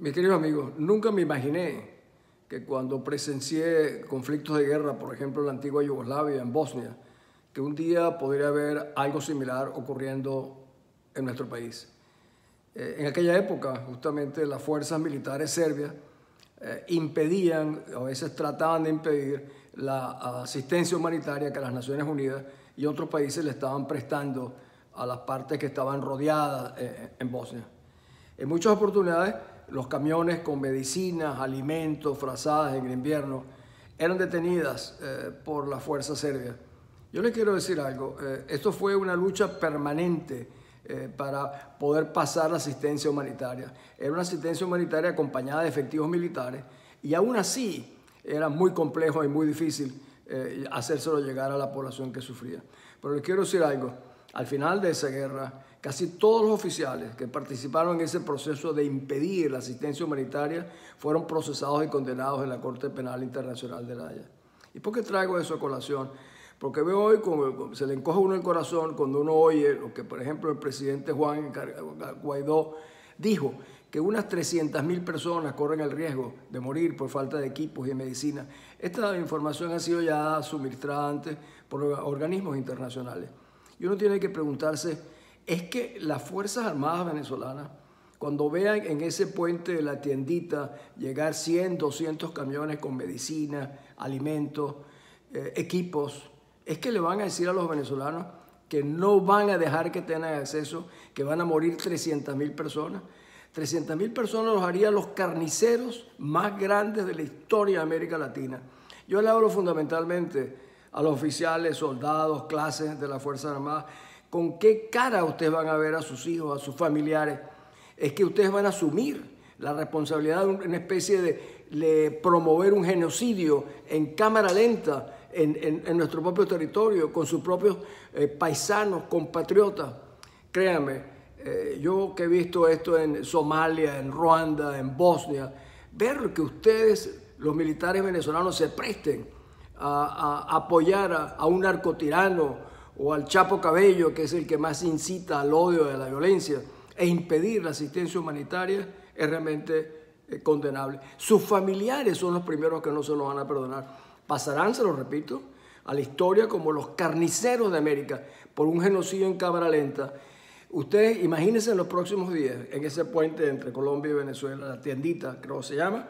Mis queridos amigos, nunca me imaginé que cuando presencié conflictos de guerra, por ejemplo en la antigua Yugoslavia, en Bosnia, que un día podría haber algo similar ocurriendo en nuestro país. Eh, en aquella época, justamente, las fuerzas militares serbias eh, impedían, a veces trataban de impedir, la asistencia humanitaria que las Naciones Unidas y otros países le estaban prestando a las partes que estaban rodeadas eh, en Bosnia. En muchas oportunidades, los camiones con medicinas, alimentos, frazadas en el invierno, eran detenidas eh, por la fuerza serbia. Yo les quiero decir algo, eh, esto fue una lucha permanente eh, para poder pasar la asistencia humanitaria. Era una asistencia humanitaria acompañada de efectivos militares y aún así era muy complejo y muy difícil hacérselo llegar a la población que sufría. Pero les quiero decir algo, al final de esa guerra, Casi todos los oficiales que participaron en ese proceso de impedir la asistencia humanitaria fueron procesados y condenados en la Corte Penal Internacional de La Haya. ¿Y por qué traigo eso a colación? Porque veo hoy como se le encoge uno el corazón cuando uno oye lo que, por ejemplo, el presidente Juan Guaidó dijo, que unas 300.000 personas corren el riesgo de morir por falta de equipos y medicina. Esta información ha sido ya suministrada antes por organismos internacionales. Y uno tiene que preguntarse es que las Fuerzas Armadas venezolanas, cuando vean en ese puente de la tiendita llegar 100, 200 camiones con medicina, alimentos, eh, equipos, es que le van a decir a los venezolanos que no van a dejar que tengan acceso, que van a morir 300 mil personas. 300 mil personas los harían los carniceros más grandes de la historia de América Latina. Yo le hablo fundamentalmente a los oficiales, soldados, clases de las Fuerzas Armadas con qué cara ustedes van a ver a sus hijos, a sus familiares. Es que ustedes van a asumir la responsabilidad de una especie de, promover un genocidio en cámara lenta en, nuestro propio territorio, con sus propios eh, paisanos, compatriotas. Créanme, eh, yo que he visto esto en Somalia, en Ruanda, en Bosnia, ver que ustedes, los militares venezolanos, se presten a, apoyar a, a un narcotirano o al Chapo Cabello, que es el que más incita al odio y a la violencia, e impedir la asistencia humanitaria es realmente eh, condenable. Sus familiares son los primeros que no se lo van a perdonar. Pasarán, se lo repito, a la historia como los carniceros de América por un genocidio en cámara lenta. Ustedes imagínense en los próximos días, en ese puente entre Colombia y Venezuela, la tiendita, creo que se llama,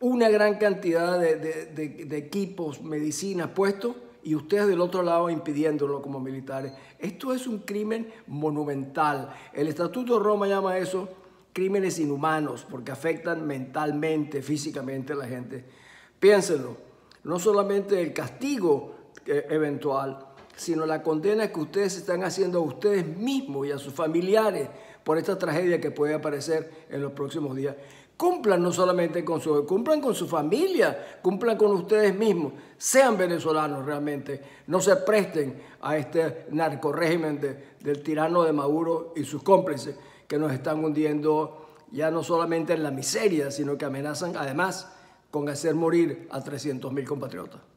una gran cantidad de, equipos, medicinas puestos y ustedes del otro lado impidiéndolo como militares. Esto es un crimen monumental. El Estatuto de Roma llama eso crímenes inhumanos porque afectan mentalmente, físicamente a la gente. Piénsenlo, no solamente el castigo eh, eventual, sino la condena que ustedes están haciendo a ustedes mismos y a sus familiares por esta tragedia que puede aparecer en los próximos días. Cumplan no solamente con su, cumplan con su familia, cumplan con ustedes mismos, sean venezolanos realmente, no se presten a este narcorégimen de, del tirano de Maduro y sus cómplices que nos están hundiendo ya no solamente en la miseria, sino que amenazan además con hacer morir a 300.000 compatriotas.